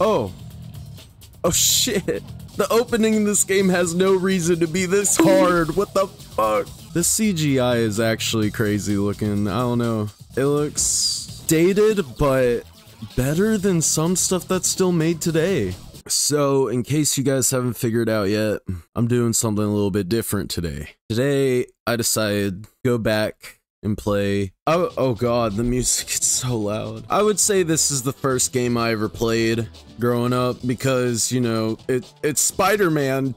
Oh. Oh shit. The opening in this game has no reason to be this hard. What the fuck? This CGI is actually crazy looking. I don't know. It looks dated, but better than some stuff that's still made today. So, in case you guys haven't figured out yet, I'm doing something a little bit different today. Today, I decided go back and play. Oh, oh god, the music is so loud. I would say this is the first game I ever played growing up because, you know, it it's Spider-Man.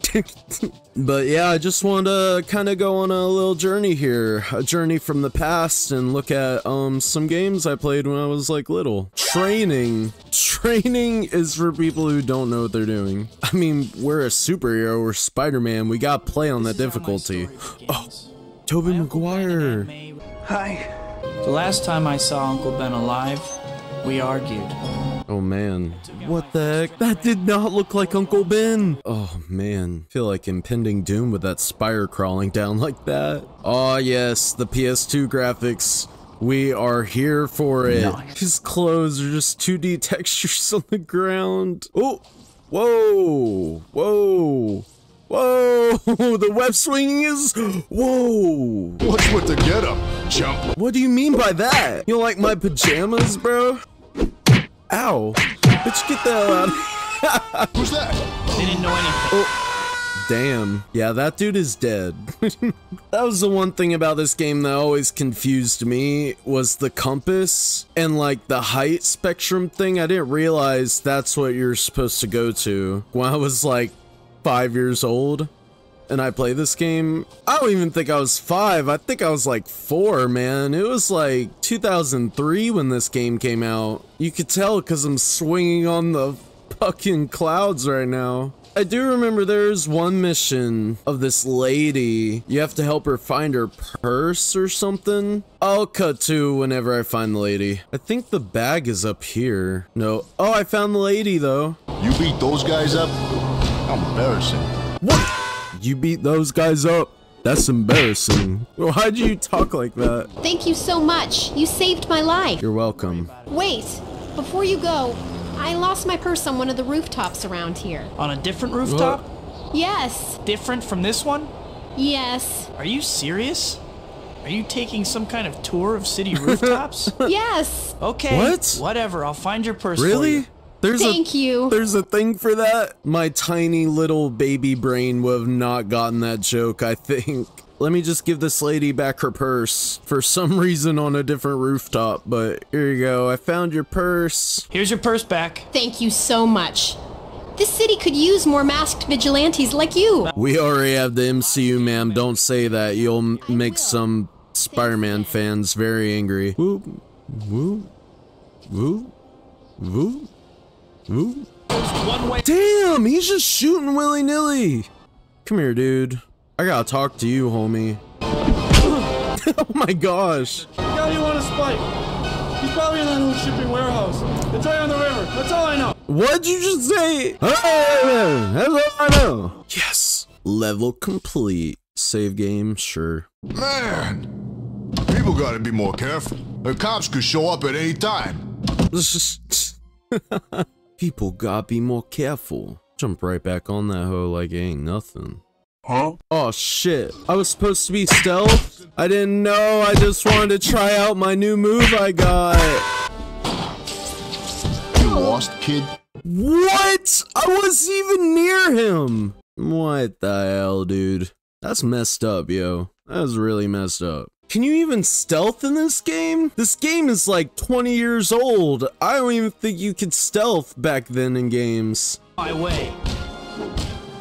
but yeah, I just want to kind of go on a little journey here, a journey from the past and look at um some games I played when I was like little. Training. Training is for people who don't know what they're doing. I mean, we're a superhero, we're Spider-Man, we got play on that difficulty. Oh, Tobey Maguire. Hi. The last time I saw Uncle Ben alive, we argued. Oh man. What the heck? That did not look like Uncle Ben. Oh man. feel like impending doom with that spire crawling down like that. Oh yes, the PS2 graphics. We are here for it. Nice. His clothes are just 2D textures on the ground. Oh, whoa, whoa. Whoa! The web swinging is. Whoa! What's with the get up, jump? What do you mean by that? You like my pajamas, bro? Ow! Bitch, get the hell out. Who's that? They didn't know anything. Oh. Damn. Yeah, that dude is dead. that was the one thing about this game that always confused me was the compass and like the height spectrum thing. I didn't realize that's what you're supposed to go to. When I was like five years old and I play this game, I don't even think I was five. I think I was like four, man. It was like 2003 when this game came out. You could tell because I'm swinging on the fucking clouds right now. I do remember there's one mission of this lady. You have to help her find her purse or something. I'll cut to whenever I find the lady. I think the bag is up here. No. Oh, I found the lady though. You beat those guys up? How embarrassing. What? You beat those guys up? That's embarrassing. Well, Why do you talk like that? Thank you so much. You saved my life. You're welcome. Wait, before you go, I lost my purse on one of the rooftops around here. On a different rooftop? Yes, Different from this one? yes, Are you serious? Are you taking some kind of tour of city rooftops? yes. okay. What? Whatever. I'll find your purse for Really? You. There's Thank a, you. There's a thing for that? My tiny little baby brain would have not gotten that joke, I think. Let me just give this lady back her purse for some reason on a different rooftop, but here you go. I found your purse. Here's your purse back. Thank you so much. This city could use more masked vigilantes like you. We already have the MCU, ma'am. Don't say that. You'll make some Spider-Man fans very angry. Woo, woo, woo, woo, woo. One way. Damn, he's just shooting willy-nilly. Come here, dude. I gotta talk to you, homie. oh my gosh. How do you want a spike? He's probably in that little shipping warehouse. It's right on the river. That's all I know. What'd you just say? Oh, That's all I know. Yes. Level complete. Save game, sure. Man, people gotta be more careful. The cops could show up at any time. People gotta be more careful. Jump right back on that hoe like it ain't nothing. Huh? Oh shit. I was supposed to be stealth? I didn't know. I just wanted to try out my new move I got. You lost, kid? What? I wasn't even near him. What the hell, dude? That's messed up, yo. That was really messed up. Can you even stealth in this game? This game is like 20 years old. I don't even think you could stealth back then in games. My way.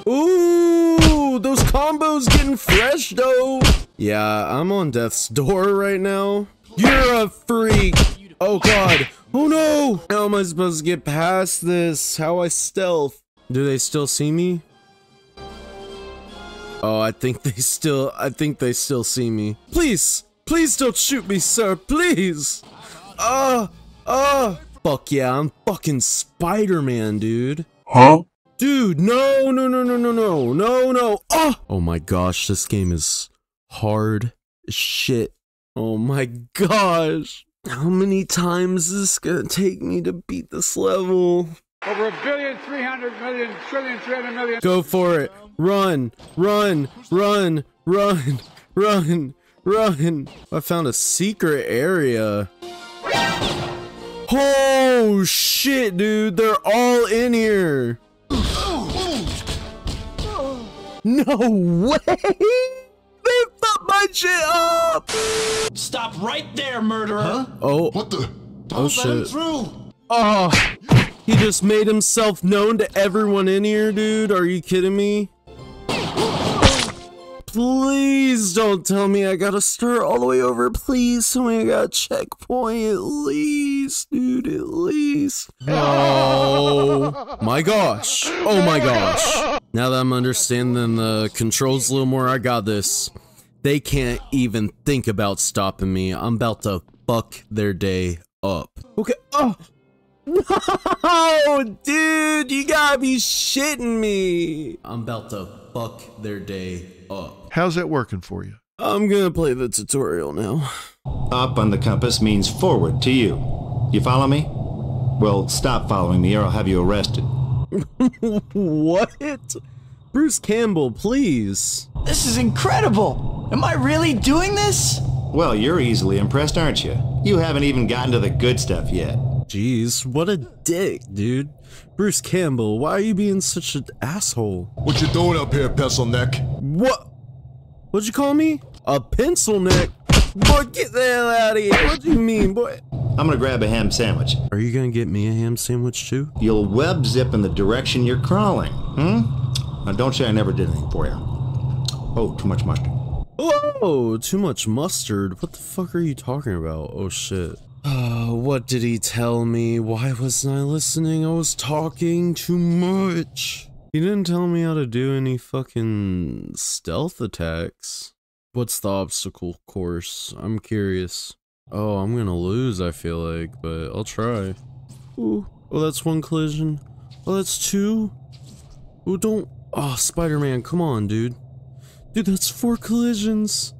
Ooh, those combos getting fresh though. Yeah, I'm on death's door right now. You're a freak. Oh god. Oh no. How am I supposed to get past this? How I stealth? Do they still see me? Oh, I think they still, I think they still see me. Please, please don't shoot me, sir, please. Ah, ah. Fuck yeah, I'm fucking Spider-Man, dude. Huh? Dude, no, no, no, no, no, no, no, no. Oh! oh my gosh, this game is hard shit. Oh my gosh. How many times is this gonna take me to beat this level? Over a billion, three hundred million, trillion, three hundred million. Go for it. Run, run, run, run, run, run. I found a secret area. Oh shit, dude. They're all in here. No way. They fucked my shit up. Stop right there, murderer! Oh, What the? oh Let him shit. through. Oh, he just made himself known to everyone in here, dude. Are you kidding me? Please don't tell me I gotta stir all the way over. Please tell me I got a checkpoint at least, dude, at least. Oh my gosh. Oh my gosh. Now that I'm understanding the controls a little more, I got this. They can't even think about stopping me. I'm about to fuck their day up. Okay. Oh. No, dude, you gotta be shitting me. I'm about to fuck their day up. How's that working for you? I'm gonna play the tutorial now. Up on the compass means forward to you. You follow me? Well, stop following me or I'll have you arrested. what? Bruce Campbell, please. This is incredible! Am I really doing this? Well, you're easily impressed, aren't you? You haven't even gotten to the good stuff yet. Jeez, what a dick, dude. Bruce Campbell, why are you being such an asshole? What you doing up here, pencil neck? What? What'd you call me? A pencil neck? Boy, get the hell out of here. What do you mean, boy? I'm gonna grab a ham sandwich. Are you gonna get me a ham sandwich too? You'll web zip in the direction you're crawling. Hmm? Now, don't say I never did anything for you. Oh, too much mustard. Whoa, too much mustard. What the fuck are you talking about? Oh shit. Uh, what did he tell me? Why wasn't I listening? I was talking too much. He didn't tell me how to do any fucking stealth attacks. What's the obstacle course? I'm curious. Oh, I'm gonna lose, I feel like, but I'll try. Ooh. Oh, that's one collision. Oh, that's two. Oh, don't. Oh, Spider-Man, come on, dude. Dude, that's four collisions.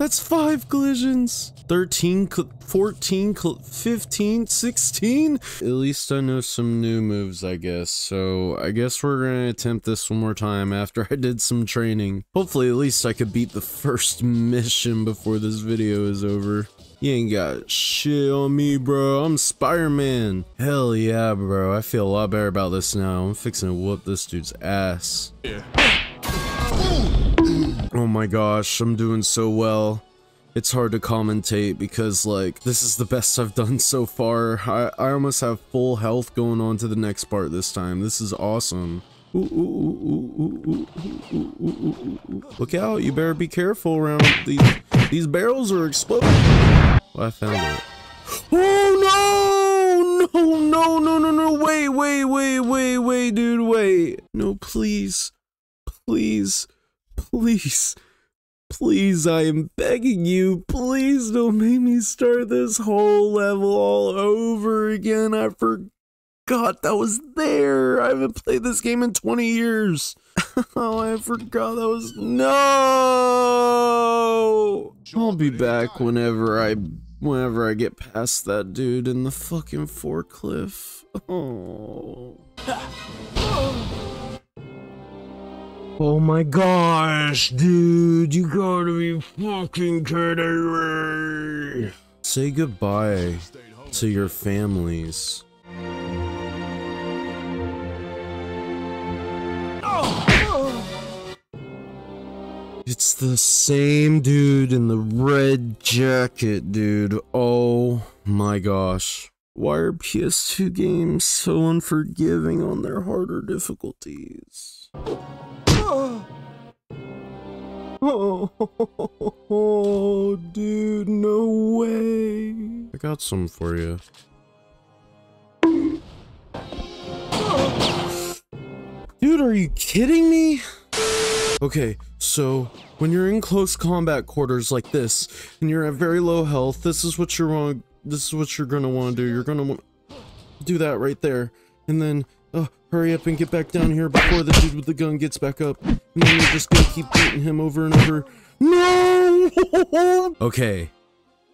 That's five collisions. 13, 14, 15, 16? At least I know some new moves, I guess. So I guess we're gonna attempt this one more time after I did some training. Hopefully, at least I could beat the first mission before this video is over. You ain't got shit on me, bro. I'm Spider-Man. Hell yeah, bro. I feel a lot better about this now. I'm fixing to whoop this dude's ass oh my gosh, I'm doing so well. It's hard to commentate because, like, this is the best I've done so far. I, I almost have full health going on to the next part this time. This is awesome. Look out, you better be careful around these these barrels are exploding. Well, I found it. Oh no! No, no, no, no, no. Wait, wait, wait, wait, wait, dude, wait. No, please. Please. Please. Please, I am begging you, please don't make me start this whole level all over again. I forgot that was there. I haven't played this game in 20 years. oh, I forgot that was. No! I'll be back whenever I. Whenever I get past that dude in the fucking forklift. Oh. oh Oh my gosh, dude, you gotta be fucking kidding me. Say goodbye to your families. It's the same dude in the red jacket, dude. Oh my gosh. Why are PS2 games so unforgiving on their harder difficulties? Oh, dude, no way. I got some for you. Dude, are you kidding me? Okay, so when you're in close combat quarters like this, and you're at very low health, this is what you're want. This is what you're gonna want to do. You're gonna want do that right there, and then uh, hurry up and get back down here before the dude with the gun gets back up. And then you're just gonna keep beating him over and over. No! okay,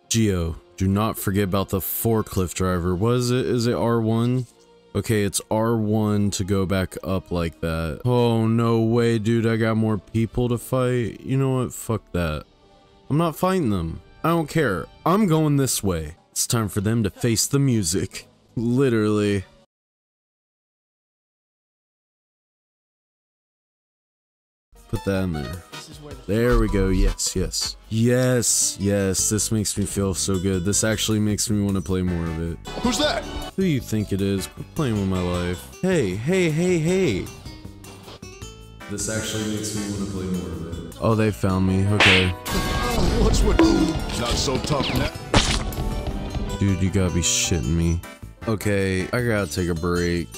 Geo, do not forget about the forklift driver. What is it? Is it R1? Okay, it's R1 to go back up like that. Oh, no way, dude. I got more people to fight. You know what? Fuck that. I'm not fighting them. I don't care. I'm going this way. It's time for them to face the music. Literally. Put that in there. There we go. Yes, yes. Yes, yes. This makes me feel so good. This actually makes me want to play more of it. Who's that? Who you think it is? Quit playing with my life. Hey, hey, hey, hey. This actually makes me want to play more of it. Oh, they found me. Okay. What's with Not so tough now. Dude, you gotta be shitting me. Okay, I gotta take a break.